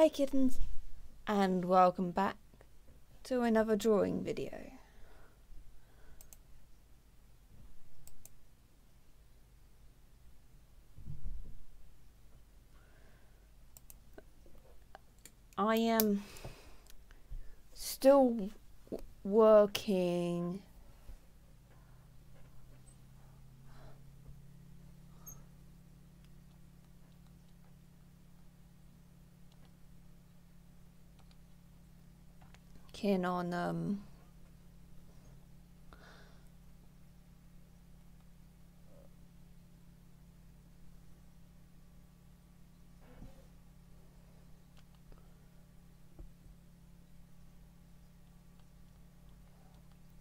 Hey kittens, and welcome back to another drawing video. I am still working working on um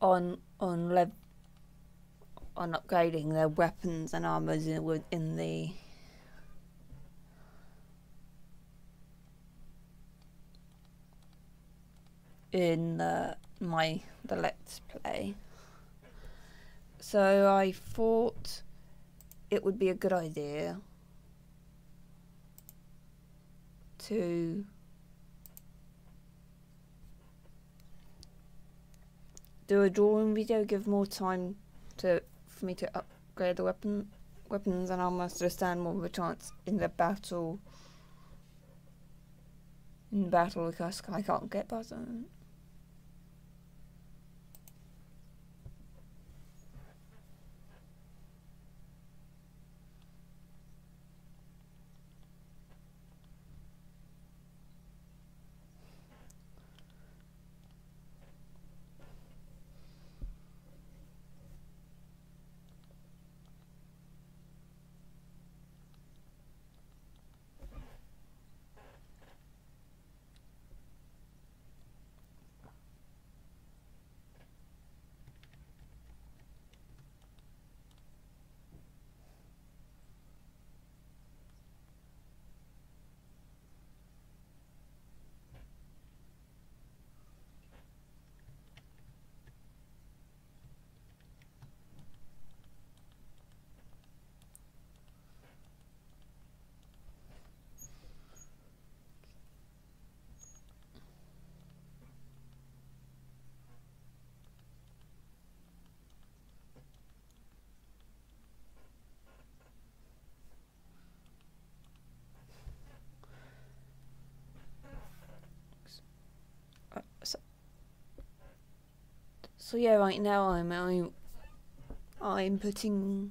on on on upgrading their weapons and armors in, in the in my the let's play. So I thought it would be a good idea to do a drawing video, give more time to for me to upgrade the weapon weapons and armor to stand more of a chance in the battle in battle because I can't get past So yeah, right now I'm I'm, I'm putting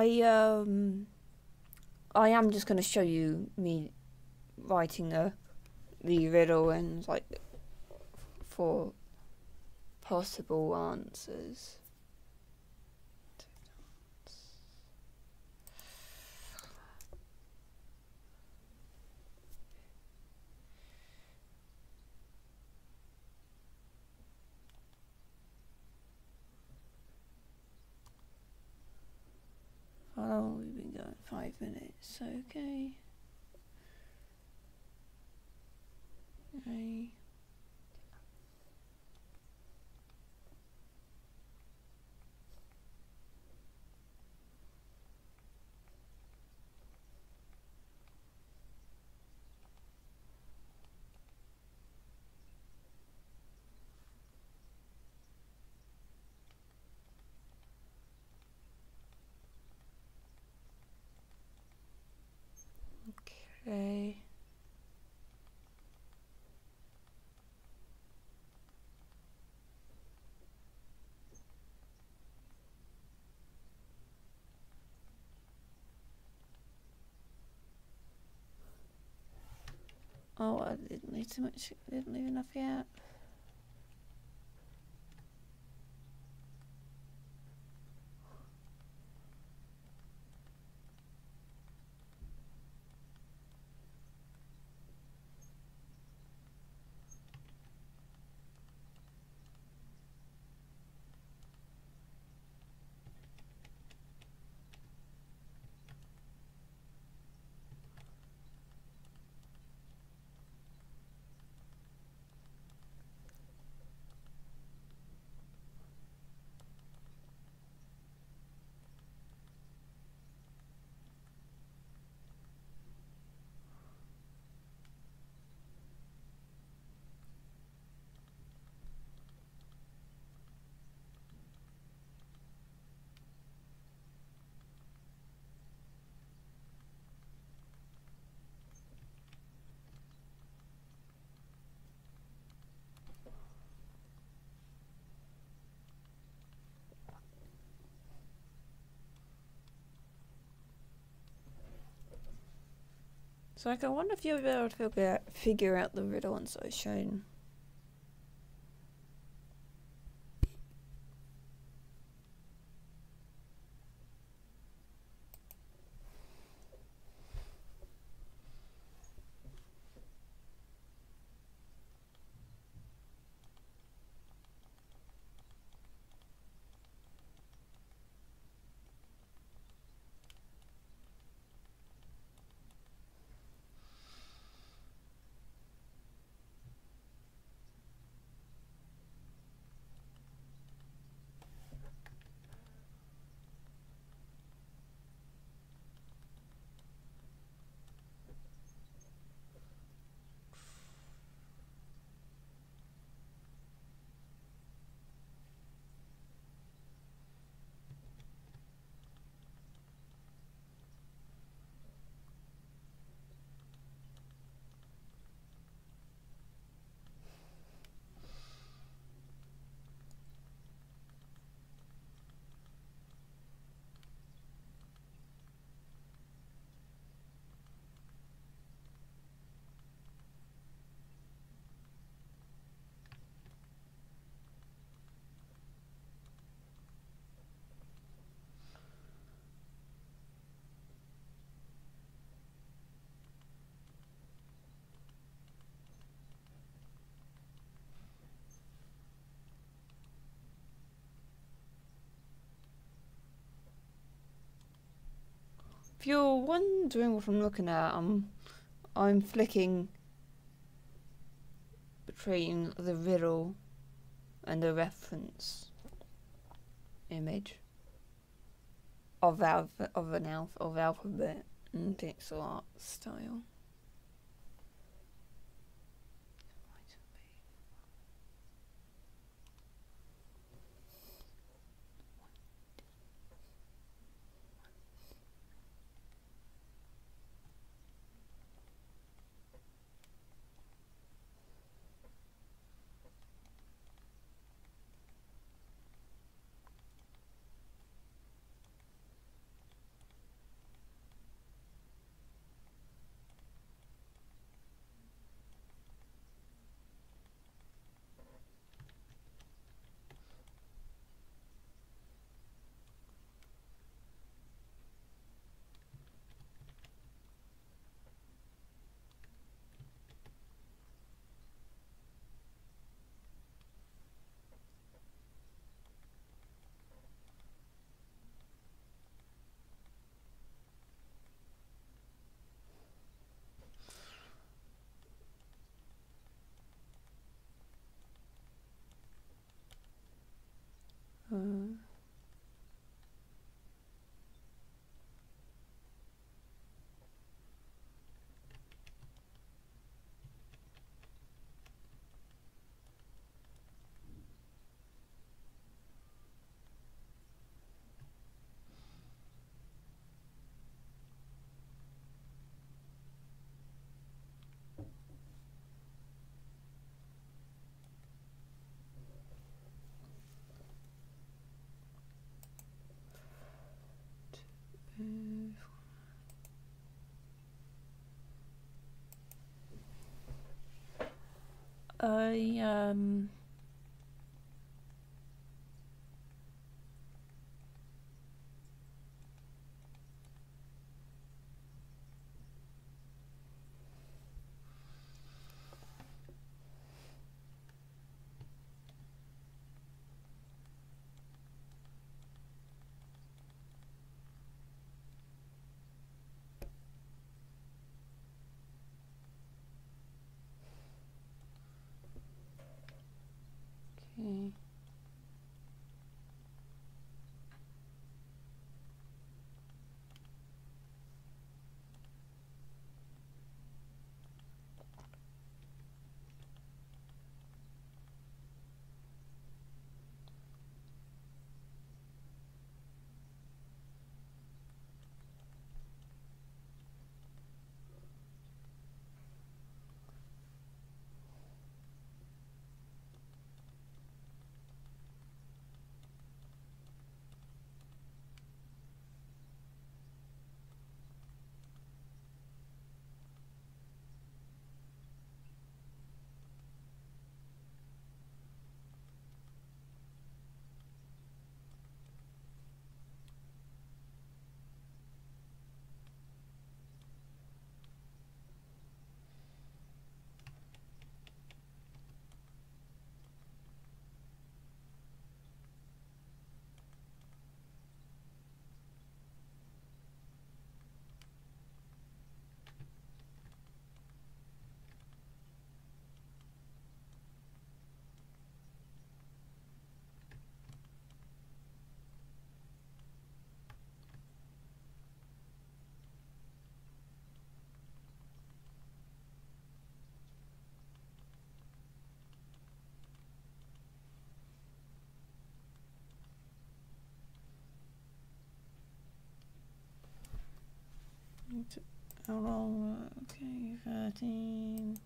I um I am just gonna show you me writing the the riddle and like for possible answers. Oh, How long have we been going? Five minutes. Okay. Okay. Okay. Oh, I didn't leave too much. Didn't leave enough yet. So like, I wonder if you'll be able to figure out, the riddle once I was shown. If you're wondering what I'm looking at, um, I'm flicking between the riddle and the reference image of alpha, of an alpha, of alphabet and pixel art style. I um How oh, long? Okay, 13.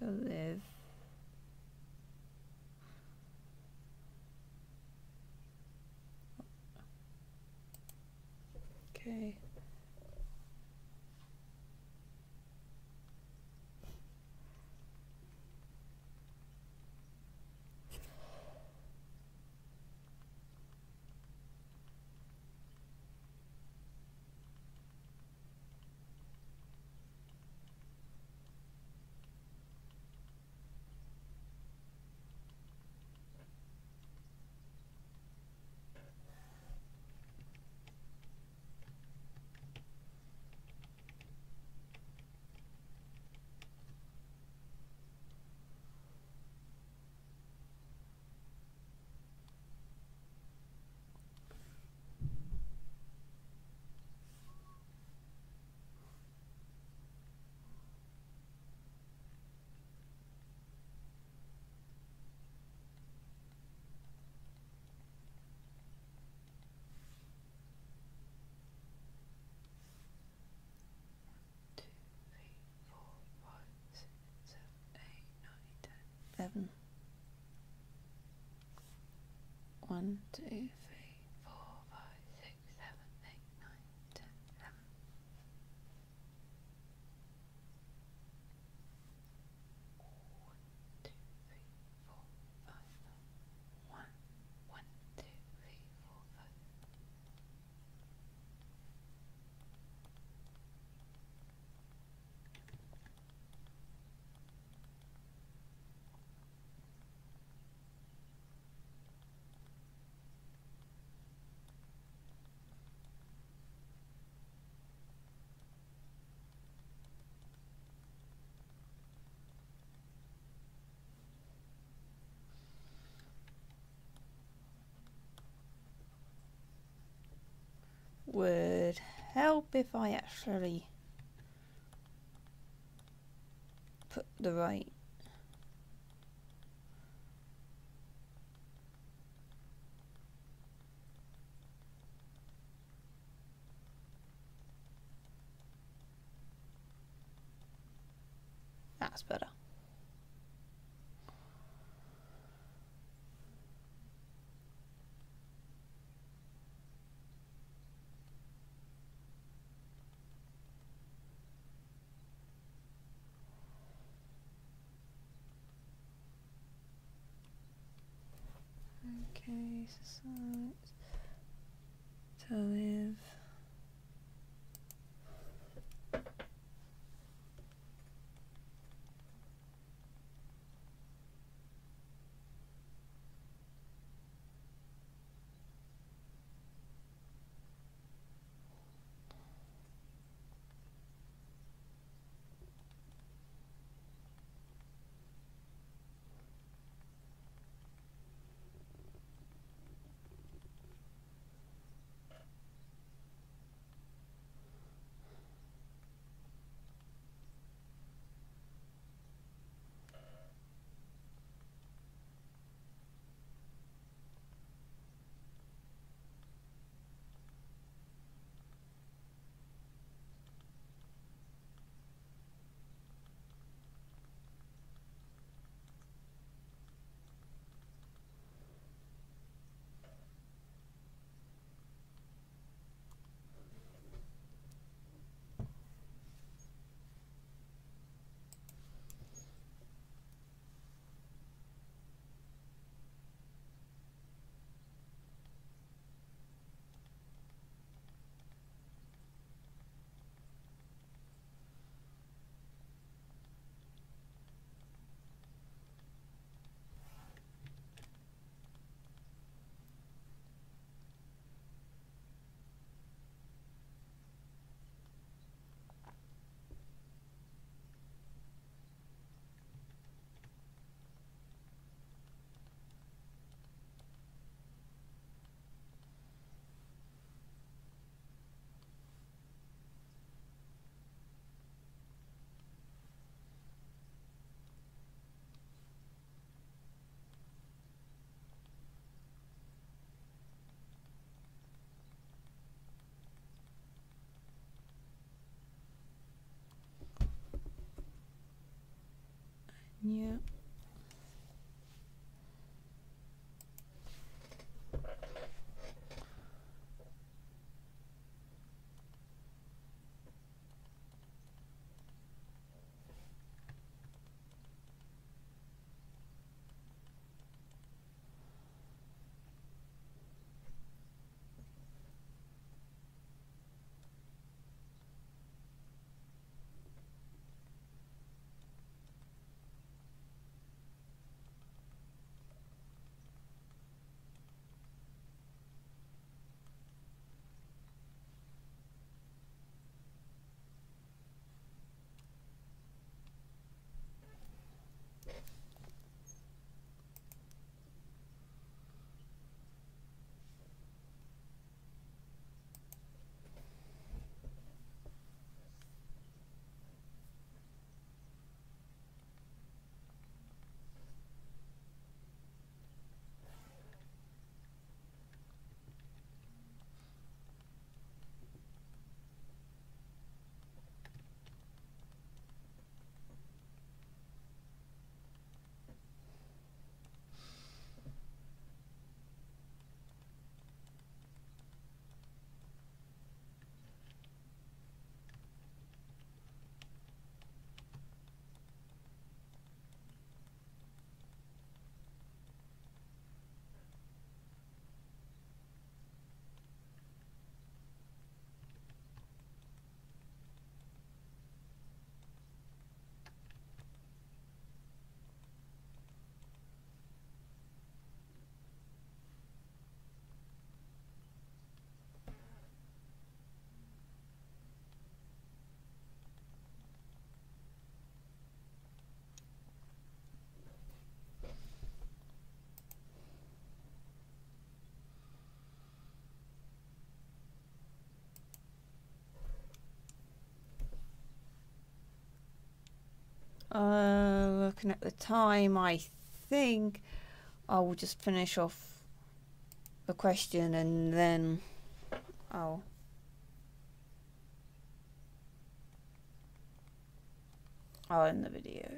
To live. Okay. One, three, four, five, six, seven, eight, nine, ten, eleven. One, two, three, four, five. One, one, two, three, four, five. Would help if I actually put the right That's better. Okay, so live. Yeah. Uh, looking at the time, I think I will just finish off the question and then I'll I'll end the video.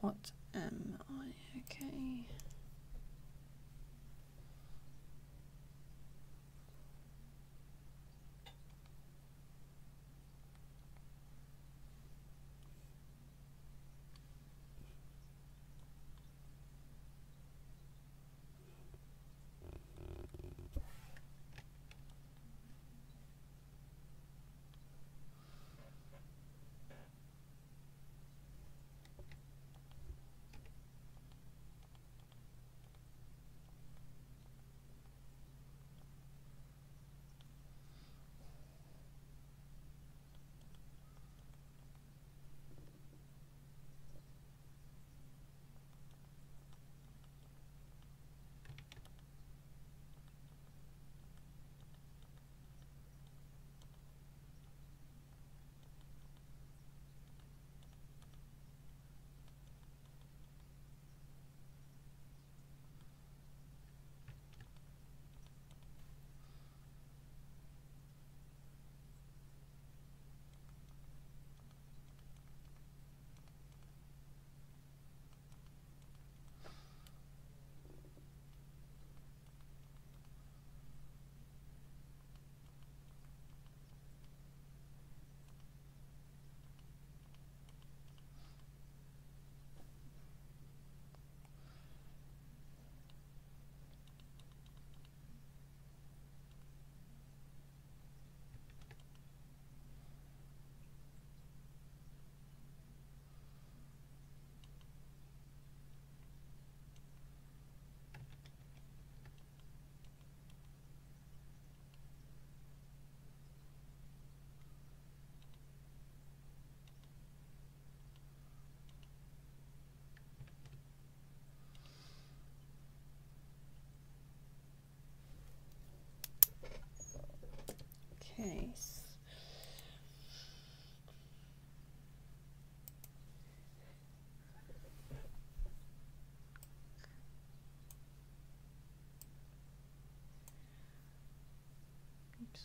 What am I? Okay.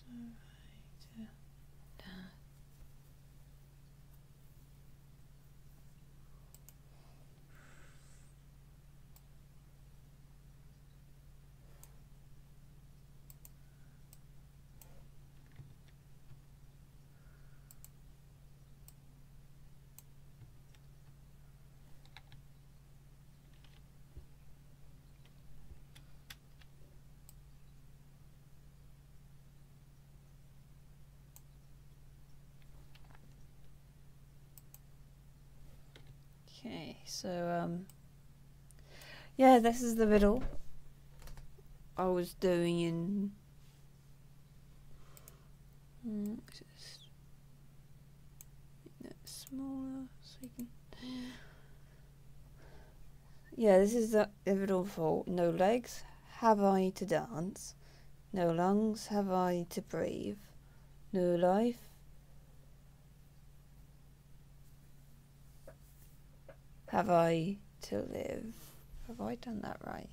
Okay, mm. So um yeah, this is the riddle I was doing in mm, smaller so you can. Yeah, this is the riddle for no legs have I to dance, no lungs have I to breathe, no life. Have I to live? Have I done that right?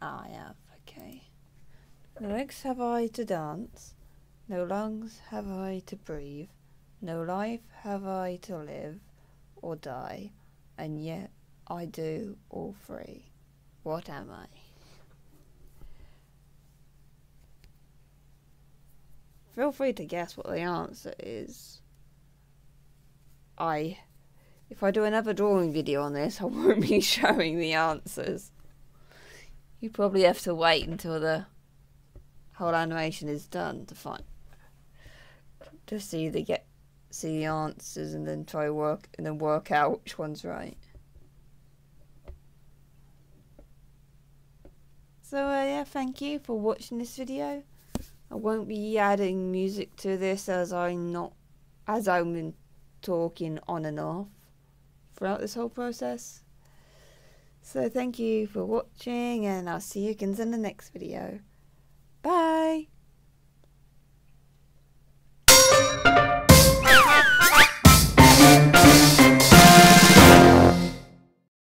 Ah, I have, okay. No legs have I to dance, no lungs have I to breathe, no life have I to live or die, and yet I do all three. What am I? Feel free to guess what the answer is. I, if I do another drawing video on this, I won't be showing the answers. You probably have to wait until the whole animation is done to find to see the get see the answers and then try work and then work out which one's right. So uh, yeah, thank you for watching this video. I won't be adding music to this as I'm not as I'm been talking on and off throughout this whole process. So thank you for watching and I'll see you again in the next video. Bye!